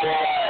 do.